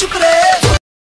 you crazy.